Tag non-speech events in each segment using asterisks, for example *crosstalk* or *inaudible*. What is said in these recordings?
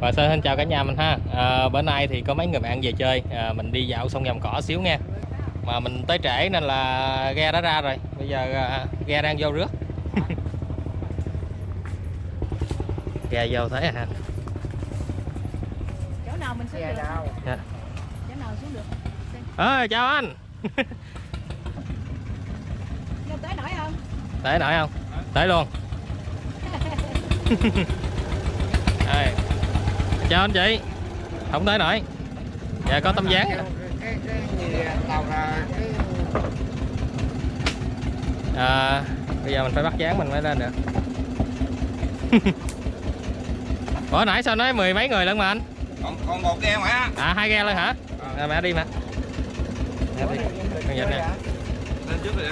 Và xin xin chào cả nhà mình ha. À, bữa nay thì có mấy người bạn về chơi, à, mình đi dạo sông vòng cỏ xíu nha. Mà mình tới trễ nên là ghe đã ra rồi. Bây giờ à, ghe đang vô rước. *laughs* ghe vô thế hả? chỗ nào mình xuống được Dạ. chỗ nào xuống được Ơi chào anh. tới nổi không Tới nổi không? Tới luôn. *laughs* Đây. Chào anh chị. Không tới nổi. Dạ có tấm dáng. À, bây giờ mình phải bắt dáng mình mới lên được. *laughs* Ủa nãy sao nói mười mấy người lận mà anh? còn còn một ghe mà À hai ghe lên hả? À, mẹ đi mà. Mẹ đi. Con vịt nè. lên trước rồi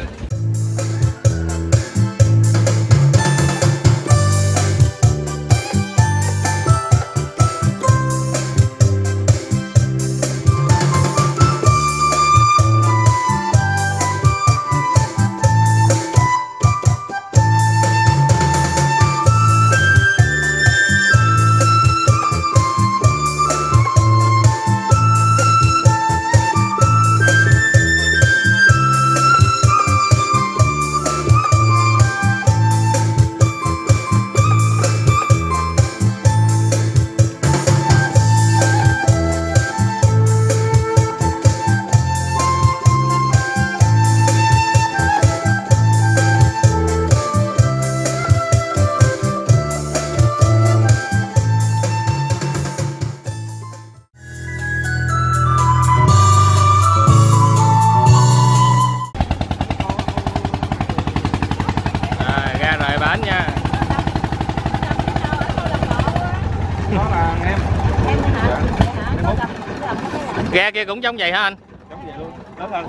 Ghe kia cũng giống vậy hả anh? giống vậy luôn lớn hơn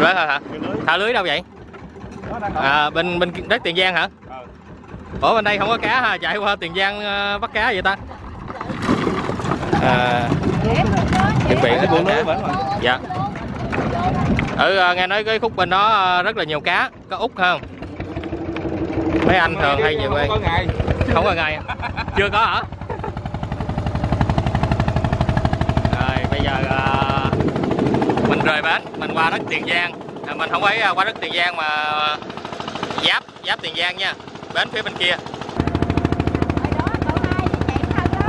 Lớn hả? người lưới Thả lưới đâu vậy? ở À, bên bên đất Tiền Giang hả? Ờ. Ủa bên đây không có cá ha, chạy qua Tiền Giang ờ, bắt cá vậy ta? À, trên biển nó lưới cá. Dạ. Ừ à, nghe nói cái khúc bên đó à, rất là nhiều cá, có út không? Mấy anh thường hay về quê. Không có ngày. *laughs* Chưa có hả? Rồi bây giờ à, rời bến, mình qua đất Tiền Giang. À, mình không phải à, qua đất Tiền Giang mà à, giáp giáp Tiền Giang nha. Bến phía bên kia. Hồi đó cậu hai đi chạy thân đó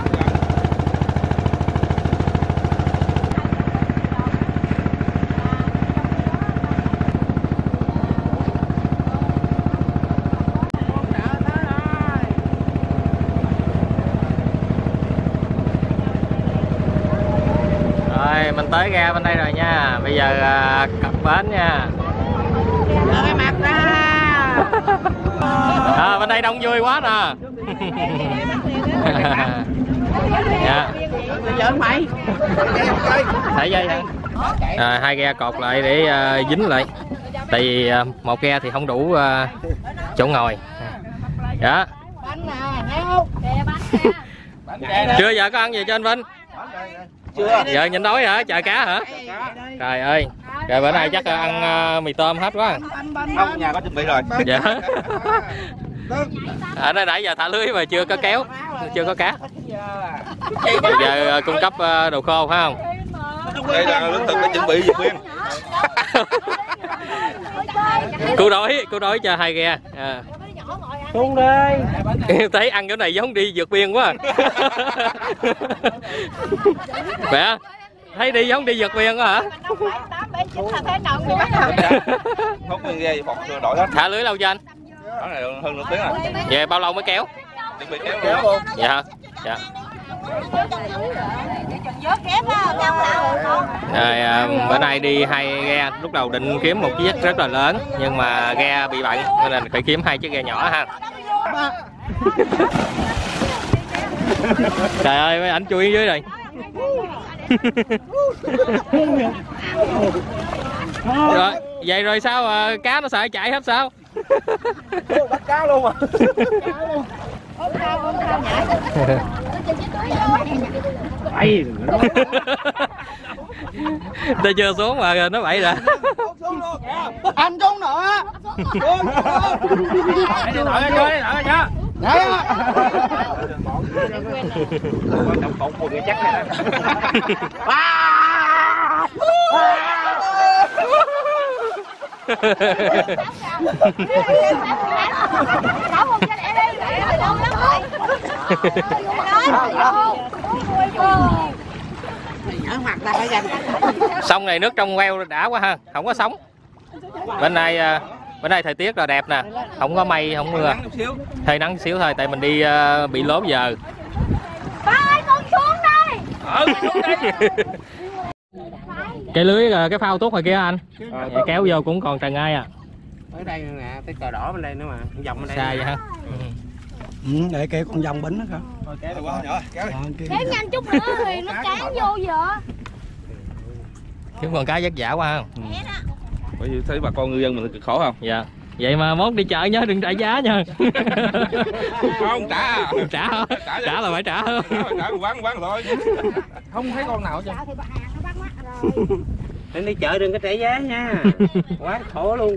Rồi mình tới ga bên đây rồi nha. Bây giờ à, cập bến nha. cái mặt ra À, bên đây đông vui quá nè. *laughs* dạ. mày Thả dây? À, hai ghe cột lại để à, dính lại. Tại vì à, một ghe thì không đủ à, chỗ ngồi. Dạ. bánh nè nghe không kìa bánh nè Chưa giờ có ăn gì cho anh Vinh? Chưa Giờ nhìn đói hả? Chờ cá hả? Trời ơi. Rồi bữa nay chắc ăn à, mì tôm hết quá. không nhà có chuẩn bị rồi Dạ. À, nãy nãy giờ thả lưới mà chưa có kéo, chưa có cá. Bây giờ à, cung cấp à, đồ khô phải không? đây là lương thực đã chuẩn bị gì khuyên Cô đối, cô đối cho hai ghe. À. xuống đây. Thấy ăn chỗ này giống đi vượt biên quá *laughs* mẹ thấy đi giống đi vượt biên quá hả? Thả lưới lâu cho anh? Hơn nửa tiếng rồi. Về bao lâu mới kéo? Dạ dạ rồi à, bữa nay đi hai ghe lúc đầu định kiếm một chiếc rất là lớn nhưng mà ghe bị bận nên là phải kiếm hai chiếc ghe nhỏ ha. *laughs* Trời ơi mấy ảnh chui dưới rồi. Rồi. Vậy rồi sao à, cá nó sợ chạy hết sao? Bắt cá luôn mà *laughs* ốm thao ốm thao nhảy Ay, tôi chưa xuống mà nó bậy rồi. Anh xuống nữa. Đi nổi chơi nổi chứ Đấy Quan trọng cột một người chắc này Đổ một cho lẹ đi, lẹ lâu lắm rồi. Sông này nước trong queo đã quá ha không có sóng. Bên này à, bên này thời tiết là đẹp nè không có mây không mưa. Hơi nắng xíu thôi tại mình đi à, bị lố giờ. Ba ơi, con xuống đây. cái lưới à, cái phao tốt hồi kia anh? Vậy kéo vô cũng còn trần ai à? Ở đây nè cái cờ đỏ bên đây nữa mà vòng bên đây xa vậy ha Ừ, để kêu con dòng bánh đó không? Kéo quá nhỏ Kéo đi. Kéo nhanh chút nữa thì nó cán vô vậy. kiếm con cá vất vả quá ha Bởi vì thấy bà con ngư dân mình cực khổ không? dạ. Vậy mà mốt đi chợ nhớ đừng trả giá nha. Không trả. Trả hả? Trả trả là phải trả. Hả Trả quán quán thôi. Không thấy con nào chứ thì bà hàng nó bắt mắt rồi. đến đi chợ đừng có trả giá nha. *laughs* Quá khổ luôn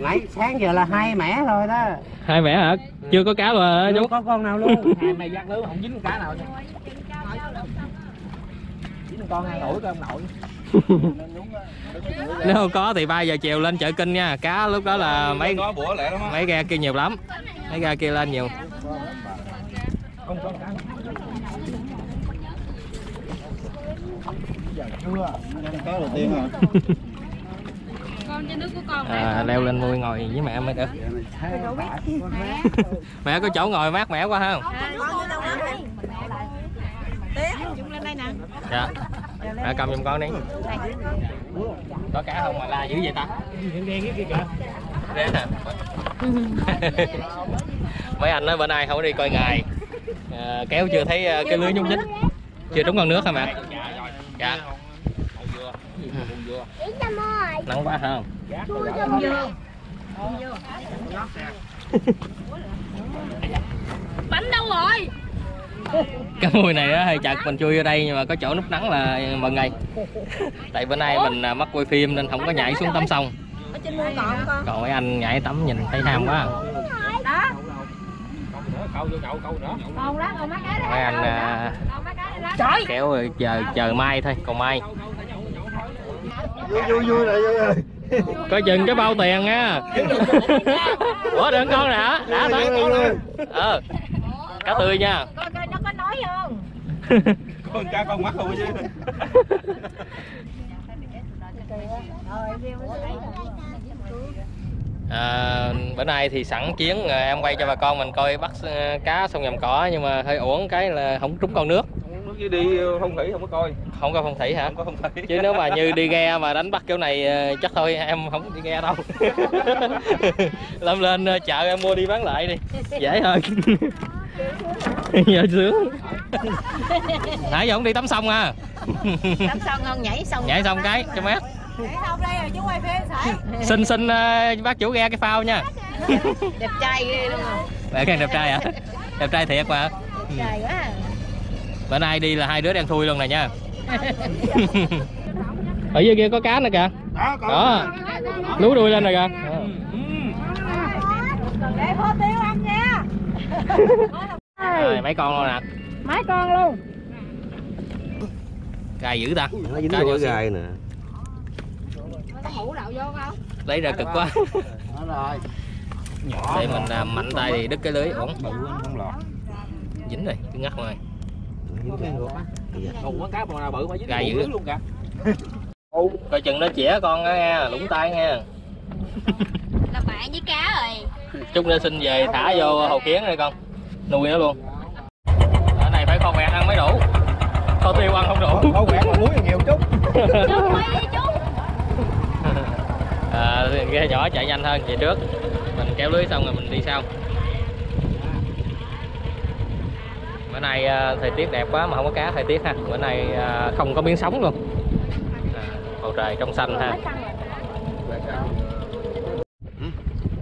nãy sáng giờ là hai mẻ rồi đó. Hai mẹ hả? Chưa có cá rồi hả chú. có con nào luôn. *laughs* Hàng này giặt lưới không dính cá nào chứ Dính con ăn nổi con nội *laughs* nếu không có thì 3 giờ chiều lên chợ kinh nha. Cá lúc đó là mấy mấy ghe kia nhiều lắm. Mấy ghe kia lên nhiều. Không có cá. Cái đầu tiên hả? *laughs* Con trên nước của con à, leo lên nuôi ngồi với mẹ mới được. Mẹ có chỗ ngồi mát mẻ quá không? Chúng lên đây nè. dạ. Mẹ cầm giùm con đi. Có cá không mà la dữ vậy ta? Đen *laughs* mấy anh ở bên này không có đi coi ngày. À, kéo chưa thấy à, cái lưới nhúc nhích. Chưa trúng con nước hả mẹ? Dạ nắng quá không. Bánh đâu rồi? cái mùi này á hơi chật mình chui vô đây nhưng mà có chỗ núp nắng là mừng ngày tại bữa nay mình à, mắc quay phim nên không có nhảy xuống tắm sông Ở trên mương còn con. còn mấy anh nhảy tắm nhìn thấy ham quá Đó. Câu vô chậu câu nữa Còn đó, còn mắt cá đây. mấy anh à, kéo rồi chờ chờ mai thôi còn mai Vui vui vui lại vui rồi. coi chừng cái bao tiền nha ủa đừng con nè đã tới. Ờ cá tươi nha. Coi coi nó có nói không? Con cá con mắt không chứ. À, bữa nay thì sẵn chiến à, em quay cho bà con mình coi bắt à, cá sông nhầm cỏ nhưng mà hơi uổng cái là không trúng con nước Dưới đi không thủy không có coi. Không có phong thủy hả? Không có không thủy. Chứ nếu mà như đi ghe mà đánh bắt kiểu này ờ, chắc thôi em không đi ghe đâu. *laughs* Lâm lên ờ, chợ em mua đi bán lại đi. Dễ hơn. *laughs* Giờ sướng. Nãy giờ không đi tắm sông à? Tắm xong không? Nhảy xong. nhảy xong cái cho mát. Xin xin ờ, bác chủ ghe cái phao nha. Đẹp trai ghê luôn rồi. để khen đẹp trai hả? Đẹp trai thiệt mà. Ừ. Trời quá. Bữa nay đi là hai đứa đang thui luôn nè nha. *laughs* Ở dưới kia có cá nữa kìa. Đó lú đuôi lên rồi kìa. Để hô tiêu ăn nha. rồi mấy con luôn nè. Mấy con luôn. gài dữ ta. Nó dính vô gai nè Có hũ đậu vô không? lấy ra cực quá. Đó rồi. để mình à, mạnh tay thì đứt cái lưới. Ổn Bự anh không lọt. dính rồi cứ ngắt rồi Còn quán cá con nào bự mà dính lưới luôn cả *laughs* coi chừng nó chĩa con nghe lũng tay nghe Là bạn với cá rồi. chút nữa xin về thả vô hồ kiến đây con. Nuôi nó luôn. Ở này phải kho quẹt ăn mới đủ. Kho tiêu ăn không đủ. Có quẹt mà muối nhiều chút. Chú quay đi chú. à, ghe nhỏ chạy nhanh hơn về trước. Mình kéo lưới xong rồi mình đi sau bữa nay à, thời tiết đẹp quá mà không có cá thời tiết ha. Bữa nay à, không có biến sóng luôn. À, bầu trời trong xanh ha.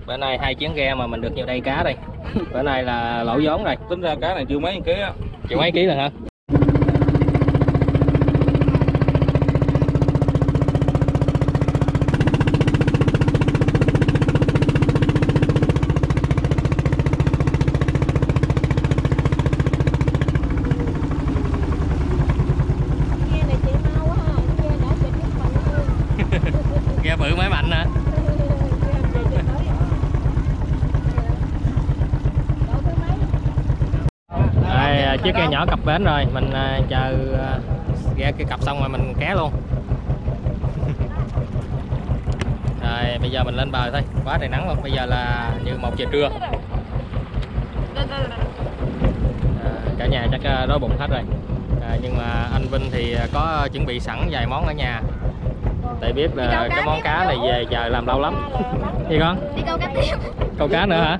Bữa nay hai chuyến ghe mà mình được nhiều đây cá đây. Bữa nay là lỗ vốn rồi Tính ra cá này chưa mấy ký á. Chịu mấy ký rồi hả bự mới mạnh nè Đây, à, chiếc ghe nhỏ cập bến rồi mình à, chờ à, ghe kia cập xong rồi mình ké luôn. *laughs* Rồi bây giờ mình lên bờ thôi quá trời nắng luôn bây giờ là như một giờ trưa. À, cả nhà chắc à, đói bụng hết rồi. À, nhưng mà anh Vinh thì có chuẩn bị sẵn vài món ở nhà. Tại biết là cái món cá này về chờ làm lâu lắm. Gì con. Đi câu cá tiếp. Câu cá nữa hả?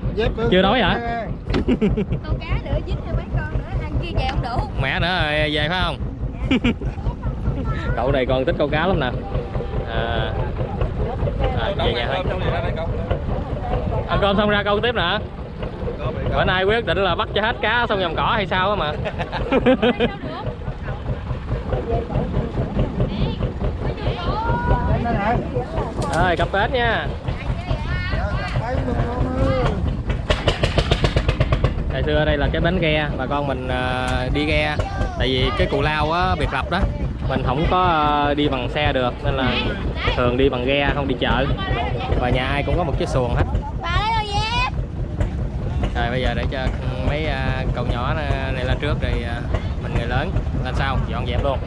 Chưa đói hả? Câu cá nữa dính kia về không đủ. Mẹ nữa rồi về phải không? *laughs* Cậu này còn thích câu cá lắm nè. À, à, về nhà thôi. ăn cơm xong ra câu tiếp nữa bữa nay quyết định là bắt cho hết cá xong dòng cỏ hay sao á mà. *laughs* *laughs* Rồi cặp tết nha xưa đây là cái bến ghe bà con mình ờ, đi ghe. Tại vì cái cù lao á biệt lập đó mình không có ờ, đi bằng xe được nên là thường đi bằng ghe không đi chợ. Và nhà ai cũng có một chiếc xuồng hết. Rồi bây giờ để cho mấy à, cậu nhỏ này lên trước rồi à, mình người lớn lên sau dọn dẹp luôn.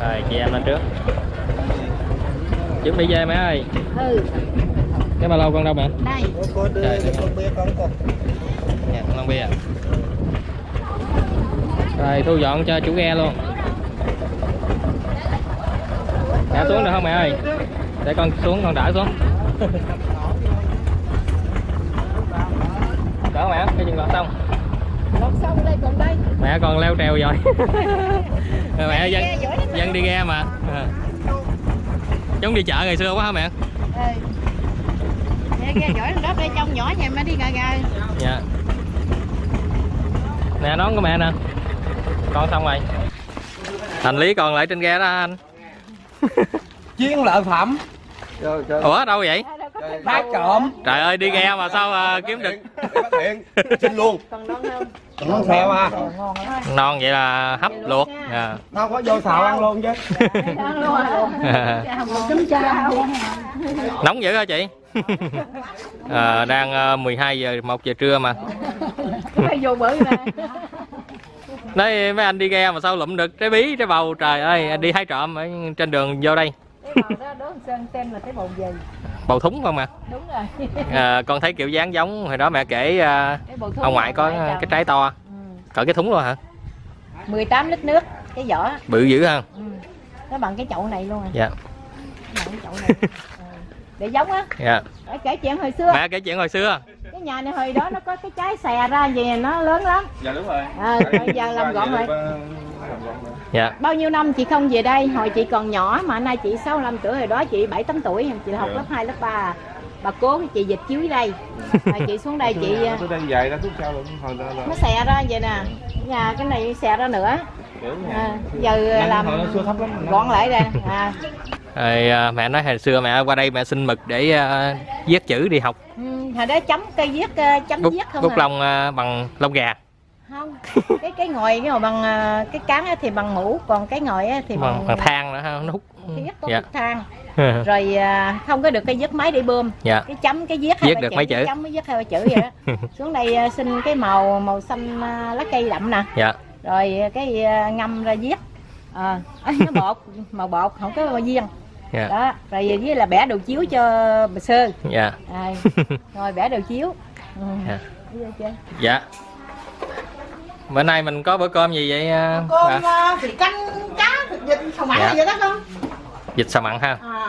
Rồi chị em lên trước. Chuẩn bị về mẹ ơi. Ừ cái ba lô con đâu mẹ đây. Trời, con bia con con. dạ con bia rồi thu dọn cho chủ ghe luôn. Ngã xuống được không mẹ ơi? Để con xuống con đỡ xuống. Đỡ mẹ? Cái chừng lọt xong? Lọt xong đây còn đây. Mẹ con leo trèo rồi. Rồi *laughs* mẹ dân dân đi ghe mà. À. giống đi chợ ngày xưa quá hả mẹ giỏi đó đây trong nhỏ nhà mới đi gà gà. Dạ. Nè nón của mẹ nè. Con xong rồi. Hành lý còn lại trên ghe đó anh. *laughs* Chiến lợi phẩm. Ủa đâu vậy? Phát trộm. trời ơi đi ghe mà sao à, kiếm được? Phát hiện Xin luôn non xèo à? Non vậy là hấp luộc. À. Đâu có vô xào ăn luôn chứ. À *laughs* nóng dữ hả chị? À, *laughs* đang à, 12 giờ 1 giờ trưa mà. Đấy *laughs* mấy anh đi ghe mà sao lụm được? Trái bí trái bầu trời ơi anh đi hái trộm ở trên đường vô đây. Cái bầu gì thúng không mà đúng rồi. À, *laughs* con thấy kiểu dáng giống hồi đó mẹ kể à, ông ngoại có cái trồng. trái to. Ừ. cỡ cái thúng luôn hả? 18 lít nước cái vỏ. Bự dữ ha. Ừ. nó bằng cái chậu này luôn à. Dạ. Bằng cái chậu này. *laughs* Ừ. để giống á. Dạ. Để kể chuyện hồi xưa. Mẹ kể chuyện hồi xưa. Cái nhà này hồi đó nó có cái trái xè ra về nó lớn lắm. Dạ đúng rồi. Ờ, bây giờ làm gọn rồi. Dạ bao nhiêu năm chị không về đây hồi chị còn nhỏ mà nay chị 65 tuổi rồi đó chị 7 8 tuổi chị học Dạ. lớp 2 lớp 3 à. bà cố chị dịch chiếu dưới đây *laughs* rồi chị xuống đây chị Tôi đang dài ra sao luôn Hồi đó nó xè ra vậy nè nhà cái này xè ra nữa à, giờ làm Hồi nó xưa thấp lắm gọn lại ra à. rồi à, mẹ nói hồi xưa mẹ qua đây mẹ xin mực để à, viết chữ đi học ừ, hồi đó chấm cây viết chấm bút viết không bút à. lông à, bằng lông gà không. Cái cái ngồi cái ngồi bằng ờ, cái cán thì bằng mũ còn cái ngồi thì bằng, bằng, bằng than nữa ha nó hút viết có dạ. thang. *laughs* Rồi à, không có được cây viết máy để bơm. Dạ. Cái chấm cái viết hai Viết được mấy chữ. cái chấm mới viết hai ba chữ vậy đó. *laughs* Xuống đây à, xin cái màu màu xanh à, lá cây đậm nè. Dạ. Rồi cái à, ngâm ra viết à, ấy, nó bột màu bột không có viên. Dạ. Đó rồi với là bẻ đồ chiếu cho bà sơ. Dạ. À, *laughs* rồi bẻ đồ chiếu. Ừ. Dạ. Chưa? dạ bữa nay mình có bữa cơm gì vậy à, con bà? à, thì canh cá thịt vịt không phải Dạ. vậy đó con. Vịt xào mặn ha. À,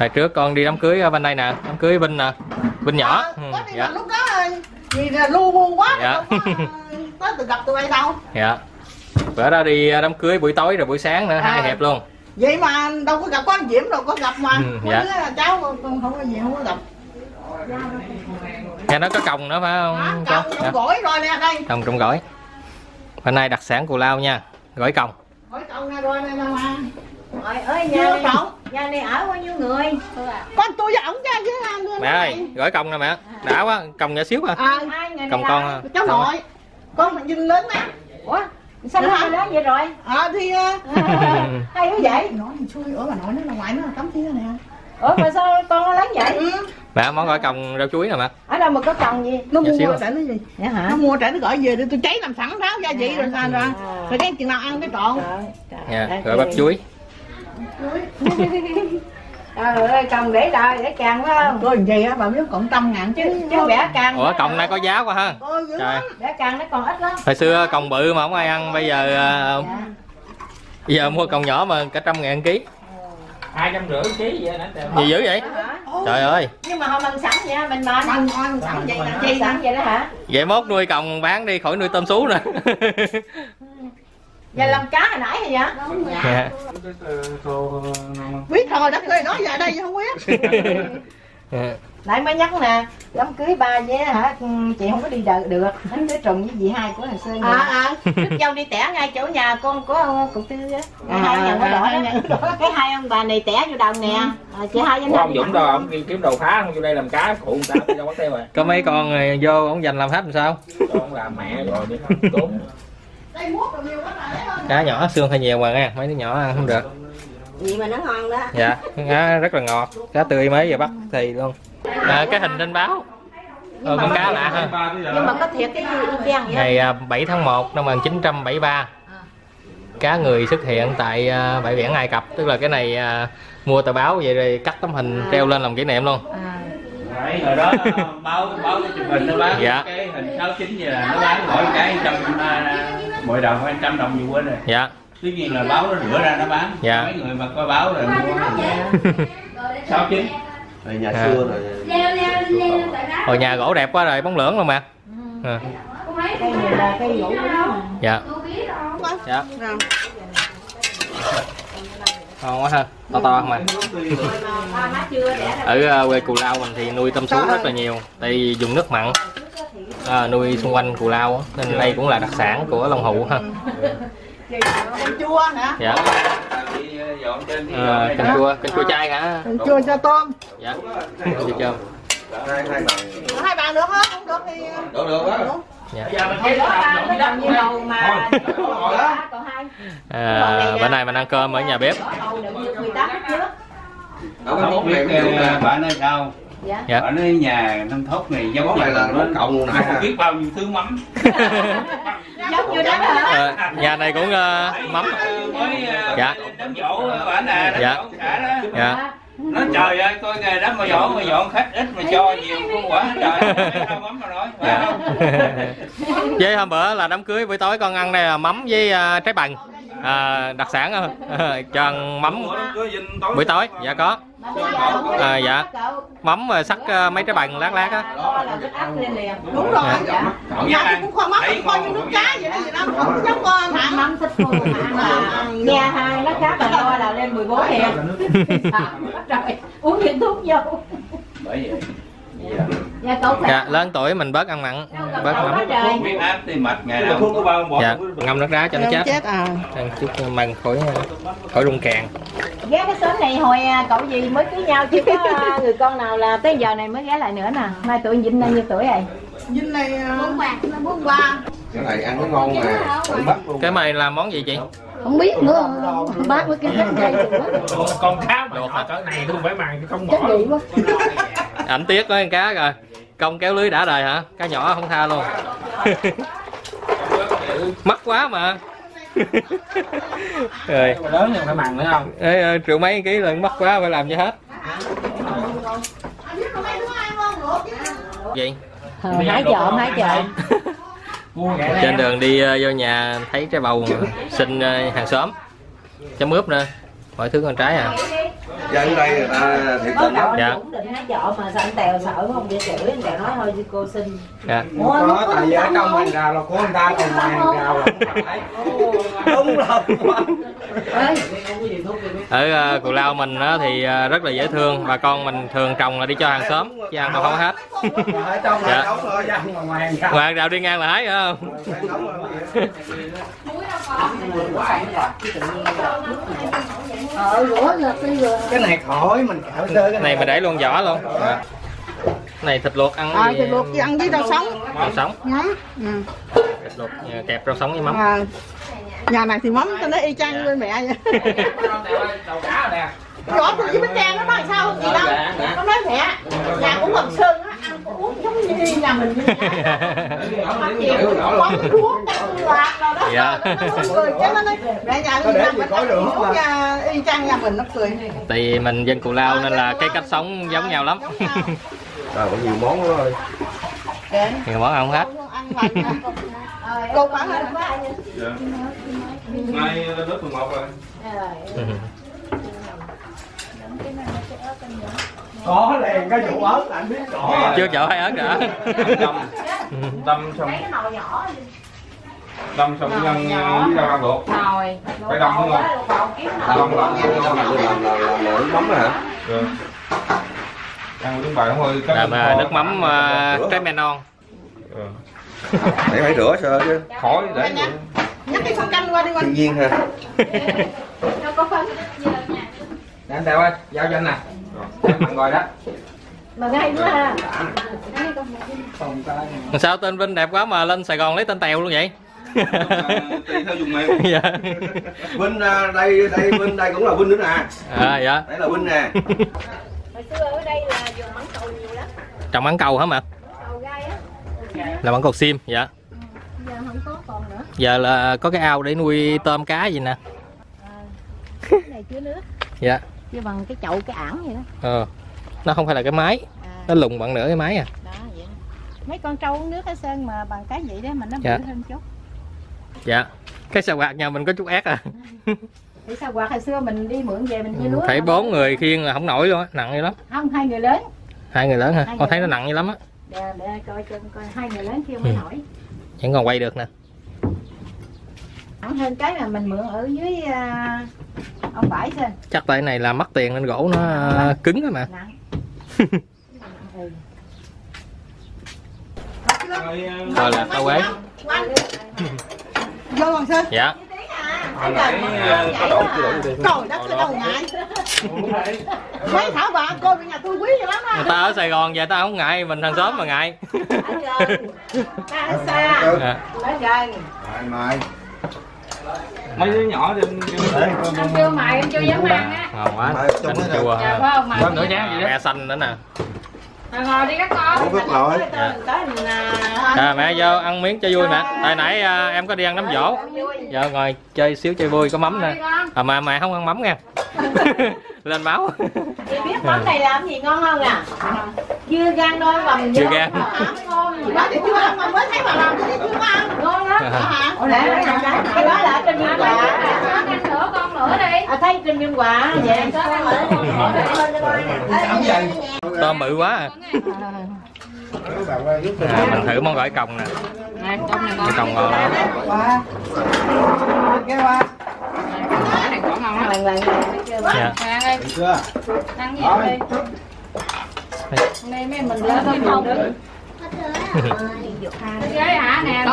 hồi trước con đi đám cưới ở bên đây nè đám cưới Vinh nè Vinh nhỏ. À, ừ, có đi dạ. lúc đó à, vì là lu bu quá Dạ. có à, *laughs* tới từ gặp tụi bay đâu. Dạ. Bữa đó đi đám cưới buổi tối rồi buổi sáng nữa hai À. hẹp luôn. Vậy mà đâu có gặp có anh diễm đâu có gặp mà. Ừ, dạ. cháu con không có gì không có gặp nghe nói có còng nữa phải không? À, cháu? chồng Dạ. gỏi rồi nè đây. Còng trong gỏi. Hôm nay đặc sản cù lao nha. Gỏi còng gỏi cậu nè rồi nè mà Rồi, ơi chưa nhà này, nhà này ở bao nhiêu người? Con tôi với ổng ra với anh mẹ ơi gỏi còng nè mẹ. Đã quá còng nhỏ xíu à. À, còng con à. cháu nội. Con thằng Vinh lớn nè ủa sao nó hay đó vậy rồi? À thì ờ, *laughs* hay quá vậy? Nói thì xui ủa bà nội nó là ngoại nó là tắm kia nè. Ủa mà sao con nó lấy vậy? Ừ. mẹ món gỏi còng rau chuối nè mẹ ở đâu mà có cần gì? Nó Dạ, mua xíu. trả nó gì? Vậy hả? Nó mua trả nó gọi về để tôi cháy làm sẵn ráo gia vị rồi sao ra À. rồi cái chừng nào ăn cái nha trời gỏi bắp chuối. *laughs* Trời ơi cần để đời để càng phải không? Coi gì á bà biết còn trăm ngàn chứ. Chứ bẻ càng ủa còng này có giá quá ha. Ôi, dữ trời. lắm. bẻ càng nó còn ít lắm. Hồi xưa còng bự mà không ai ăn bây giờ à, dạ. bây giờ mua còng nhỏ mà cả trăm ngàn ký hai trăm rưỡi ký vậy nè gì dữ vậy Hả? trời ơi nhưng mà họ mình sẵn vậy mình mệt Bằng ngon sẵn vậy là chi sẵn vậy đó hả vậy mốt nuôi còng bán đi khỏi nuôi tôm sú nè giờ làm cá hồi nãy rồi vậy Dạ. biết thôi đất ơi nói về đây không biết Dạ. Nãy mới nhắc nè đám cưới ba với hả ừ, chị không có đi đợi được. Đám cưới trùng với dì hai của thằng sơn à à Rước dâu đi tẻ ngay chỗ nhà con của ông cụ tư á. À, hai nhà à, đỏ đó. cái hai ông bà này tẻ vô đồng nè. À, chị hai với ông Dũng đâu ông kiếm đầu phá không vô đây làm cá phụ người ta đi đâu có theo rồi. Có mấy con này vô ông dành làm hết làm sao? Cho ông làm mẹ rồi đi không cá nhỏ xương hơi nhiều mà nghe mấy đứa nhỏ ăn không được. Gì mà nó ngon đó. Dạ *laughs* cá rất là ngọt cá tươi mới giờ bắt thì luôn à, cái hình trên báo. Ờ, con cá lạ ha. Nhưng mà có thiệt cái gì y chang vậy? Ngày à, 7 tháng 1 năm 1973 cá người xuất hiện tại à, bãi biển Ai Cập. Tức là cái này à, mua tờ báo vậy rồi cắt tấm hình treo lên làm kỷ niệm luôn. À. Đấy, hồi đó báo báo chụp hình nó bán dạ. cái hình 69 vậy là nó bán mỗi cái trăm mỗi đồng hay trăm đồng nhiều quên rồi. Dạ. Tuy nhiên là báo nó rửa ra nó bán. Dạ. mấy người mà coi báo rồi mua dạ. *laughs* 69 đây, nhà xưa rồi leo leo leo hồi nhà gỗ đẹp quá rồi bóng lưỡng luôn mà. À. cây này là cây gỗ dạ. Dạ. Ngon quá ha to to không à ở ờ, quê cù lao mình thì nuôi tôm sú rất là nhiều tại vì dùng nước mặn à, nuôi xung quanh cù lao nên dạ. đây cũng là đặc sản của long hụ ha. Ừ canh chua nè dạ Đi, ờ, dọn trên cái à, canh chua canh chua chay hả canh chua cho tôm dạ đi chơi hai hai bạn hai bạn được không không được thì được được á dạ. giờ mình thấy làm như bầu mà à, bữa nay mình ăn cơm ở nhà bếp bầu đựng được 18 phút trước đâu cái không biết cũng được ờ, nè bạn ơi sao dạ. Dạ. Bạn ơi nhà năm thốt này giống này là món cộng nãy không biết bao nhiêu thứ mắm. *laughs* Giống như đó hả? À, nhà này cũng ờ, mắm. Mới ờ, Dạ. đám dỗ bạn nè đám Dạ. dỗ cả đó. Dạ. Nó trời ơi coi kìa đám mà dọn mà dọn khách ít mà cho nhiều con quả trời ơi *laughs* mắm mà nói. Dạ. *laughs* Với hôm bữa là đám cưới buổi tối con ăn đây là mắm với ờ, trái bằng à, đặc sản ờ, cho ăn mắm. Buổi tối dạ có. À, dạ. Mắm mà sắc ờ, mấy trái bằng lát lát á. Đúng rồi Dạ. Thì ăn. cũng Thấy cũng coi như nước cá vậy đó vậy đó không giống con mặn mắm thôi mà nhà hai nó khác là lo là lên 14 hè *laughs* trời uống viên thuốc vô. Bởi vậy dạ cậu khỏe dạ lớn tuổi mình bớt ăn mặn bớt mắm huyết áp thì mệt ngày nào cũng có bao dạ ngâm nước đá cho nó chết. chết à. Ăn chút măng khỏi khỏi rung càng. Ghé cái xóm này hồi à, cậu gì mới cưới nhau chứ có à, *laughs* người con nào là tới giờ này mới ghé lại nữa nè. Mai tuổi Vinh bao nhiêu tuổi rồi? Vinh này bốn ba bốn ba cái này ăn nó ngon mà luôn. Cái mày làm món gì chị? Không biết nữa bác mới kêu chết gầy con cá mà cỡ này tôi phải màng chứ không bỏ *laughs* ảnh tiếc có con cá rồi. Công kéo lưới đã đời hả? Cá nhỏ không tha luôn. *laughs* Mắc quá mà. *laughs* Rồi. Lớn thì phải màng nữa không Ê, triệu mấy ký lần mắc quá phải làm cho hết. Gì? Hái trộm hái trộm trên đường đi ờ, vô nhà thấy trái bầu xin ờ, hàng xóm. Chấm ướp nữa mọi thứ con trái à dân ở đây người ta thiệt Có tình lắm Dạ. cũng định hái trộm mà sao anh Tèo sợ không để chửi anh Tèo nói thôi chứ cô xin. Dạ. Ủa, có tại vì ở anh trong hàng rào là của người ta còn ngoài hàng rào là đúng rồi. Ở ờ, cù lao mình á thì ờ, rất là dễ thương bà con mình thường trồng là đi cho hàng xóm chứ ăn mà không hết. Ở trong là Dạ. mà ngoài hàng rào. Đi ngang là hái hả không? Ờ rửa rồi đi rồi cái này khỏi mình cạo sơ cái này mà để luôn vỏ luôn. Dạ. này thịt luộc ăn gì- thì luộc với ăn với rau sống. Rau sống. Ngấm ừ. thịt luộc ờ, kẹp rau sống với mắm. À, nhà này thì mắm tôi nói y chang với mẹ vậy. Đầu cá nè rõ thì bánh tráng nó nói sao? Không gì đâu? nó nói mẹ. Nhà cũng ngập sơn uống giống như nhà mình vậy *laughs* đó mắm thuốc lạc rồi đó. Dạ. nó cười chứ nó nói mẹ nhà mình để gì có ăn được không nhà y chang nhà mình nó cười. Tại vì mình dân cù lao nên là cái cách sống giống nhau lắm. Rồi có nhiều món quá rồi nhiều món không hết. Cô bán hết Nay lên lớp 11 rồi. Ừ. Có liền cái vụ ớt là anh biết có chưa chợ hay ớt đã Đâm xong đâm xong nhân với rau luộc Rồi. phải đâm đúng không? đâm là làm là nước mắm hả? rồi ăn tiếng bài không ơi làm à, nước mắm trái me non Để phải rửa sơ chứ. Khỏi để nhắc cái con canh qua đi Thiên quanh nhiên ha cho có phân để anh đeo ơi giao cho anh nè. Rồi đó. Mà ngay quá ha. sao tên Vinh đẹp quá mà lên Sài Gòn lấy tên Tèo luôn vậy? Tùy theo dùng này *laughs* dạ. Vinh à, đây đây Vinh đây cũng là Vinh nữa nè. À, dạ. Đấy là Vinh nè. Hồi xưa ở đây là dùng mắm cầu nhiều lắm. trồng mãng cầu hả mà? Cầu gai á. là mãng cầu sim dạ. Giờ không có còn nữa. giờ là có cái ao để nuôi tôm cá gì nè. Cái này chứa nước. dạ Chứ bằng cái chậu cái ảng vậy đó. ờ nó không phải là cái máy À, nó lùng bằng nửa cái máy à đó vậy. Mấy con trâu uống nước ở sơn mà bằng cái vậy đó mà nó Dạ. bự hơn chút. dạ cái sào quạt nhà mình có chút ép à *laughs* Thì sao quạt hồi xưa mình đi mượn về mình chia lúa. phải bốn người khiêng là không nổi luôn á nặng dữ lắm Không, hai người lớn. hai người lớn hả con thấy nó nặng dữ lắm á Để, để coi coi coi hai người lớn kia mới Ừ. nổi. vẫn còn quay được nè Nặng hơn cái mà mình mượn ở dưới à, ông bãi sơn chắc tại này là mất tiền nên gỗ nó à, cứng á mà. Rồi *laughs* là tao quế vô bằng sơn dạ. Hồi nãy có đổ trời đất cái đầu ngại. *laughs* Mấy thảo bà cô bên nhà tôi quý dữ lắm á. Người ta ở Sài Gòn về ta không ngại mình hàng xóm mà ngại. Ta ở xa. Ở gần. Mai mai mấy đứa nhỏ trên Em chưa mày em chưa dám ăn á. ngon quá chua phải không? Mày? Con nữa chén gì đó. Mẹ xanh nữa nè Ngồi ngồi đi các con. Uống nước lội Tới tới mình à, à, mẹ vô ăn miếng cho vui nè tại nãy à, em có đi ăn đám dỗ giờ ngồi chơi xíu chơi vui có mắm nè. con. à, mà mẹ không ăn mắm nha. *laughs* Lên máu. Chị biết món này làm gì ngon không à? Dưa gan đôi vòng Dưa gan. ngon thì chưa ăn mà mới thấy bà làm thì chưa ăn. Ngon lắm. hả Ủa nè, cái đó là trên viên quả. ăn nữa con nữa đi. À, thấy trên viên quả vậy tôm bự quá à. à, mình thử món gỏi còng nè gỏi còng ngon lắm này dạ. ăn ăn mấy mình đứng. hả nè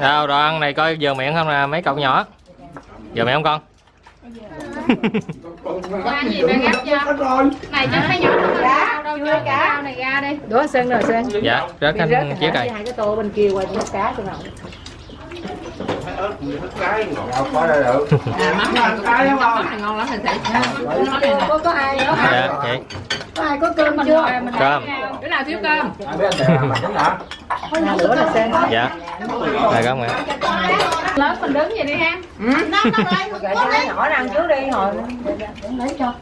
đâu đồ ăn này coi giờ miệng không nè mấy cậu nhỏ giờ miệng không con *laughs* ăn gì mẹ gắp cho? này chắc phải nhớ Cá, đâu chưa cho cá. cá này ra đi. Đũa sơn rồi sơn. dạ rớt canh chiếc này Hai cái tô bên kia qua cho cá tôi nào. *laughs* Có à, ai dạ chị. Có ai có cơm mình chưa? rồi mình Cơm. chỗ nào? Thiếu cơm Hả? Là sơn. dạ. Rồi không ạ lớn mình đứng vậy đi năm rồi Gửi cho nó nhỏ ra ăn trước đi hồi lấy cho.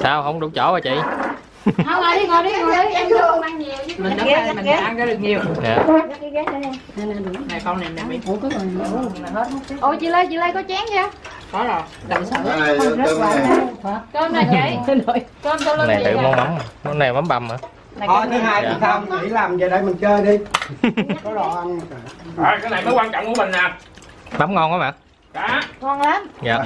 sao không đủ chỗ hả chị? Thôi ngồi đi ngồi đi ngồi đi. Em không ăn nhiều chứ. Mình đứng đây mình ăn cho được nhiều. Dạ. Đây này con này nè Ủa có rồi ôi chị lê chị lê có chén chưa? Có rồi. Đậm rớt cơm này chị. Cơm cái lên này nè. món mắm. Món này mắm băm hả thôi thứ hai Dạ. thì sao nghỉ làm về đây mình chơi đi. *laughs* Có đồ ăn. À, cái này mới quan trọng của mình nè. Mắm ngon quá mà cá ngon lắm. dạ.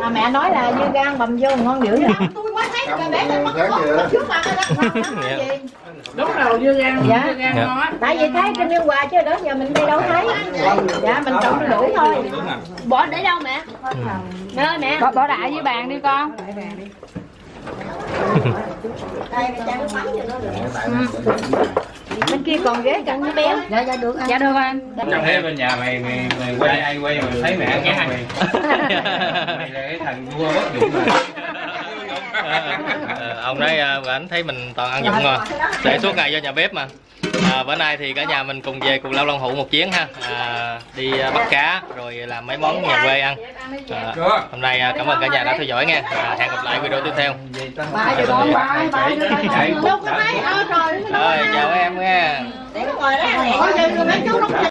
Mà mẹ nói là dưa gan bầm vô ngon dữ lắm. tôi mới thấy là để lại mất trước mặt đó Dạ. đúng rồi dưa gan Dạ. dưa gan Dạ. ngon á. Tại vì thấy trên Biên Hòa chứ đó giờ mình đây đâu thấy. Dạ mình trồng lũi thôi. bỏ để đâu mẹ? Mẹ ơi mẹ. Bỏ, bỏ đại với bàn đi con nước mắm cho nó được. Bên kia kia còn ghế cạnh nó béo dạ dạ được dạ được anh. Trong thế bên nhà mày mày mày quay ai quay mày thấy mẹ ăn mày? *laughs* Mày là cái thằng vua bất dụng mà. Ờ, ông nói ờ, anh thấy mình toàn ăn dụng rồi để suốt ngày vô nhà bếp mà à, bữa nay thì cả nhà mình cùng về cùng lao long hữu một chuyến ha. À, đi ờ, bắt cá rồi làm mấy món nhà quê ăn. À, hôm nay ờ, cảm ơn cả nhà đã theo dõi nha. À, hẹn gặp lại video tiếp theo. Bye rồi chào em nha